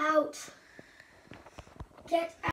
out. Get out.